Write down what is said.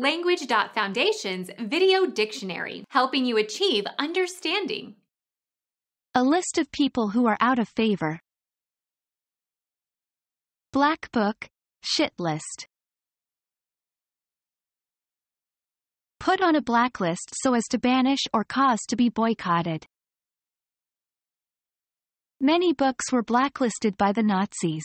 Language.Foundation's Video Dictionary, helping you achieve understanding. A list of people who are out of favor. Black Book, Shit List. Put on a blacklist so as to banish or cause to be boycotted. Many books were blacklisted by the Nazis.